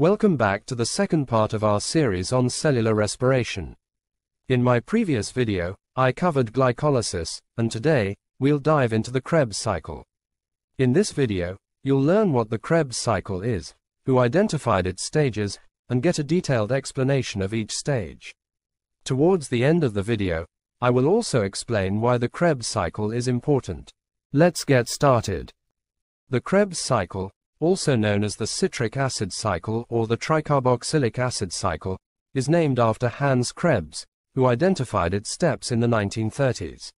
Welcome back to the second part of our series on cellular respiration. In my previous video, I covered glycolysis, and today, we'll dive into the Krebs cycle. In this video, you'll learn what the Krebs cycle is, who identified its stages, and get a detailed explanation of each stage. Towards the end of the video, I will also explain why the Krebs cycle is important. Let's get started. The Krebs cycle, also known as the citric acid cycle or the tricarboxylic acid cycle, is named after Hans Krebs, who identified its steps in the 1930s.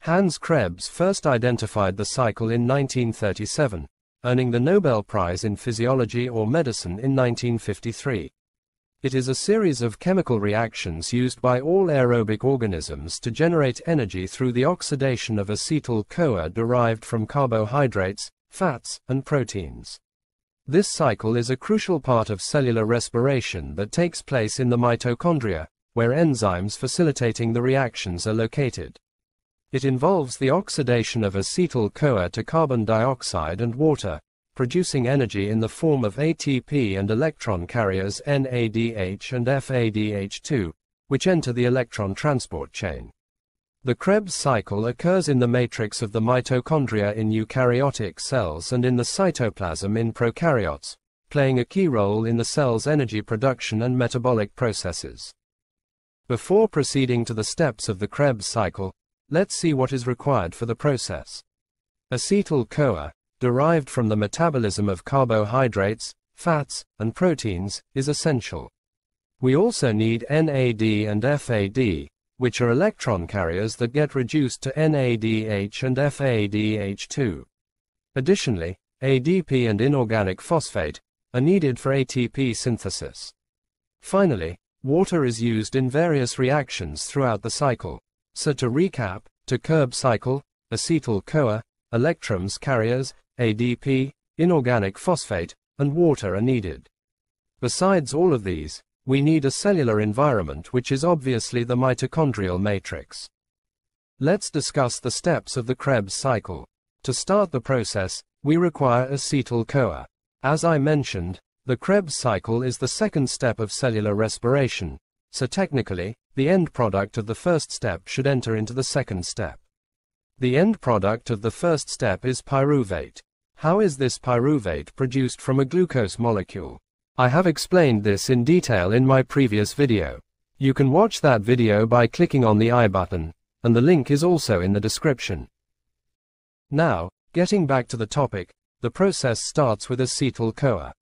Hans Krebs first identified the cycle in 1937, earning the Nobel Prize in Physiology or Medicine in 1953. It is a series of chemical reactions used by all aerobic organisms to generate energy through the oxidation of acetyl-CoA derived from carbohydrates, fats, and proteins. This cycle is a crucial part of cellular respiration that takes place in the mitochondria, where enzymes facilitating the reactions are located. It involves the oxidation of acetyl-CoA to carbon dioxide and water, producing energy in the form of ATP and electron carriers NADH and FADH2, which enter the electron transport chain. The Krebs cycle occurs in the matrix of the mitochondria in eukaryotic cells and in the cytoplasm in prokaryotes, playing a key role in the cell's energy production and metabolic processes. Before proceeding to the steps of the Krebs cycle, Let's see what is required for the process. Acetyl-CoA, derived from the metabolism of carbohydrates, fats, and proteins, is essential. We also need NAD and FAD, which are electron carriers that get reduced to NADH and FADH2. Additionally, ADP and inorganic phosphate are needed for ATP synthesis. Finally, water is used in various reactions throughout the cycle. So to recap, to Krebs cycle, acetyl-CoA, electrons carriers, ADP, inorganic phosphate, and water are needed. Besides all of these, we need a cellular environment which is obviously the mitochondrial matrix. Let's discuss the steps of the Krebs cycle. To start the process, we require acetyl-CoA. As I mentioned, the Krebs cycle is the second step of cellular respiration, so technically, the end product of the first step should enter into the second step. The end product of the first step is pyruvate. How is this pyruvate produced from a glucose molecule? I have explained this in detail in my previous video. You can watch that video by clicking on the I button, and the link is also in the description. Now, getting back to the topic, the process starts with acetyl-CoA.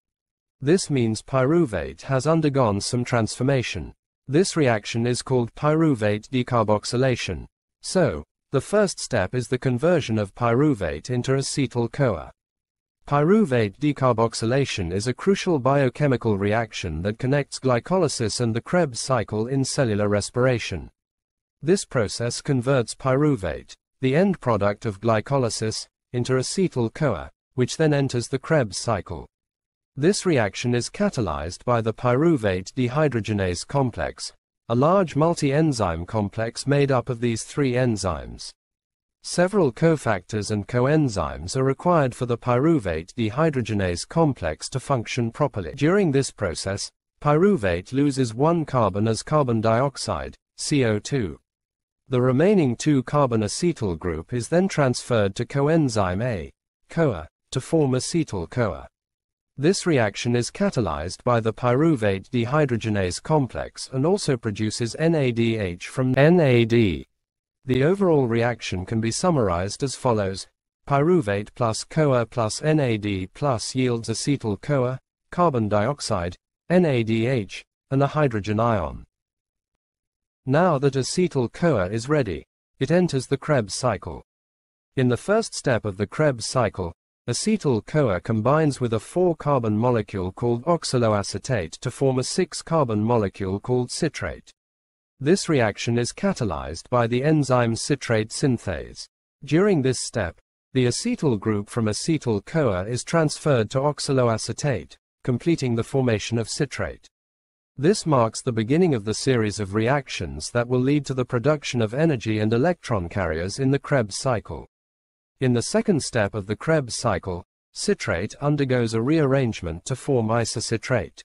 This means pyruvate has undergone some transformation. This reaction is called pyruvate decarboxylation. So, the first step is the conversion of pyruvate into acetyl-CoA. Pyruvate decarboxylation is a crucial biochemical reaction that connects glycolysis and the Krebs cycle in cellular respiration. This process converts pyruvate, the end product of glycolysis, into acetyl-CoA, which then enters the Krebs cycle. This reaction is catalyzed by the pyruvate dehydrogenase complex, a large multi-enzyme complex made up of these three enzymes. Several cofactors and coenzymes are required for the pyruvate dehydrogenase complex to function properly. During this process, pyruvate loses one carbon as carbon dioxide, CO2. The remaining two carbon acetyl group is then transferred to coenzyme A, CoA, to form acetyl-CoA. This reaction is catalyzed by the pyruvate dehydrogenase complex and also produces NADH from NAD. The overall reaction can be summarized as follows. Pyruvate plus CoA plus NAD plus yields acetyl-CoA, carbon dioxide, NADH, and a hydrogen ion. Now that acetyl-CoA is ready, it enters the Krebs cycle. In the first step of the Krebs cycle, Acetyl-CoA combines with a 4-carbon molecule called oxaloacetate to form a 6-carbon molecule called citrate. This reaction is catalyzed by the enzyme citrate synthase. During this step, the acetyl group from acetyl-CoA is transferred to oxaloacetate, completing the formation of citrate. This marks the beginning of the series of reactions that will lead to the production of energy and electron carriers in the Krebs cycle. In the second step of the Krebs cycle, citrate undergoes a rearrangement to form isocitrate.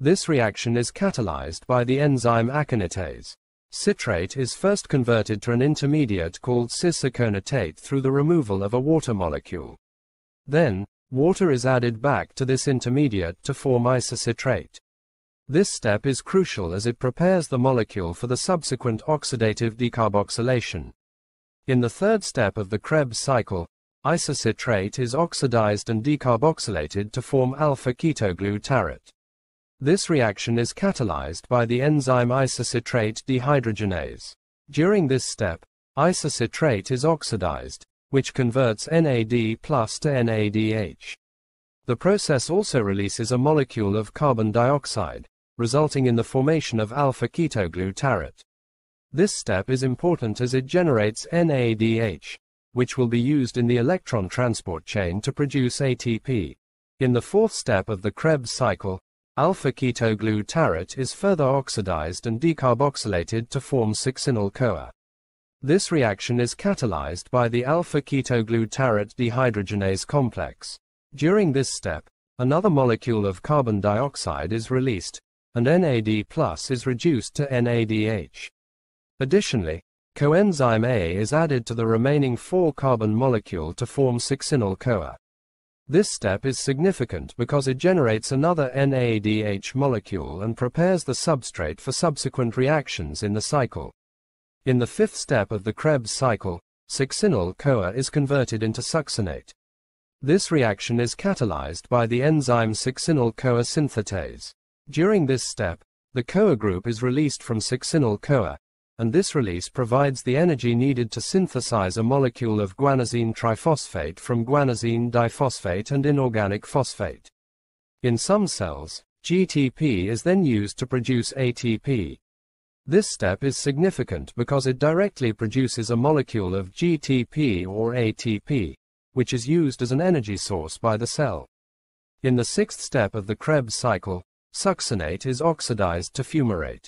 This reaction is catalyzed by the enzyme aconitase. Citrate is first converted to an intermediate called cis-aconitate through the removal of a water molecule. Then, water is added back to this intermediate to form isocitrate. This step is crucial as it prepares the molecule for the subsequent oxidative decarboxylation. In the third step of the Krebs cycle, isocitrate is oxidized and decarboxylated to form alpha-ketoglutarate. This reaction is catalyzed by the enzyme isocitrate dehydrogenase. During this step, isocitrate is oxidized, which converts NAD plus to NADH. The process also releases a molecule of carbon dioxide, resulting in the formation of alpha-ketoglutarate. This step is important as it generates NADH, which will be used in the electron transport chain to produce ATP. In the fourth step of the Krebs cycle, Alpha-ketoglutarate is further oxidized and decarboxylated to form succinyl-CoA. This reaction is catalyzed by the alpha-ketoglutarate dehydrogenase complex. During this step, another molecule of carbon dioxide is released, and NAD plus is reduced to NADH. Additionally, coenzyme A is added to the remaining four-carbon molecule to form succinyl-CoA. This step is significant because it generates another NADH molecule and prepares the substrate for subsequent reactions in the cycle. In the fifth step of the Krebs cycle, succinyl-CoA is converted into succinate. This reaction is catalyzed by the enzyme succinyl-CoA synthetase. During this step, the CoA group is released from succinyl-CoA, and this release provides the energy needed to synthesize a molecule of guanosine triphosphate from guanosine diphosphate and inorganic phosphate. In some cells, GTP is then used to produce ATP. This step is significant because it directly produces a molecule of GTP or ATP, which is used as an energy source by the cell. In the sixth step of the Krebs cycle, succinate is oxidized to fumarate.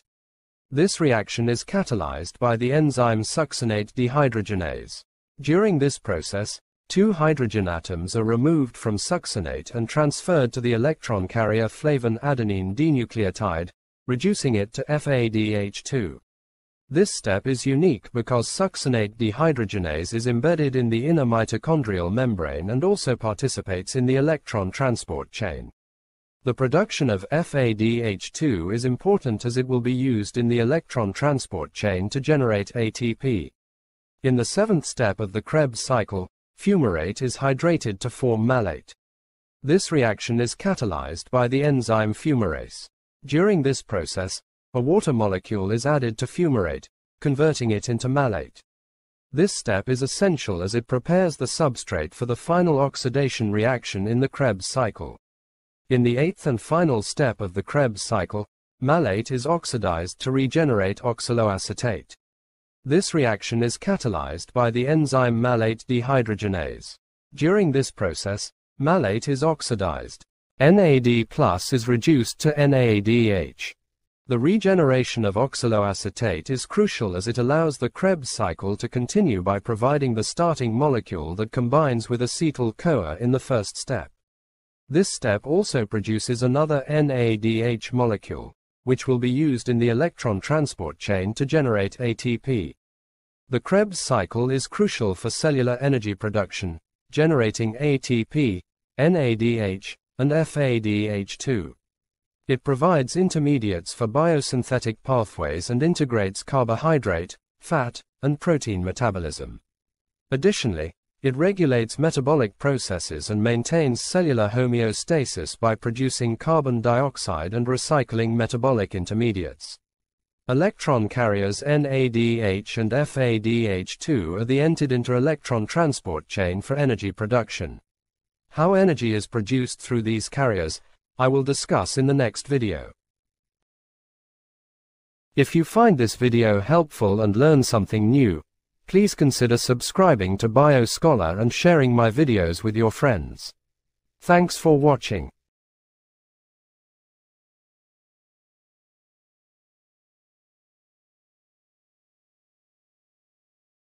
This reaction is catalyzed by the enzyme succinate dehydrogenase. During this process, two hydrogen atoms are removed from succinate and transferred to the electron carrier flavin adenine dinucleotide, reducing it to FADH2. This step is unique because succinate dehydrogenase is embedded in the inner mitochondrial membrane and also participates in the electron transport chain. The production of FADH2 is important as it will be used in the electron transport chain to generate ATP. In the seventh step of the Krebs cycle, fumarate is hydrated to form malate. This reaction is catalyzed by the enzyme fumarase. During this process, a water molecule is added to fumarate, converting it into malate. This step is essential as it prepares the substrate for the final oxidation reaction in the Krebs cycle. In the eighth and final step of the Krebs cycle, malate is oxidized to regenerate oxaloacetate. This reaction is catalyzed by the enzyme malate dehydrogenase. During this process, malate is oxidized. NAD plus is reduced to NADH. The regeneration of oxaloacetate is crucial as it allows the Krebs cycle to continue by providing the starting molecule that combines with acetyl-CoA in the first step. This step also produces another NADH molecule, which will be used in the electron transport chain to generate ATP. The Krebs cycle is crucial for cellular energy production, generating ATP, NADH, and FADH2. It provides intermediates for biosynthetic pathways and integrates carbohydrate, fat, and protein metabolism. Additionally, it regulates metabolic processes and maintains cellular homeostasis by producing carbon dioxide and recycling metabolic intermediates. Electron carriers NADH and FADH2 are the entered inter-electron transport chain for energy production. How energy is produced through these carriers, I will discuss in the next video. If you find this video helpful and learn something new, Please consider subscribing to BioScholar and sharing my videos with your friends. Thanks for watching.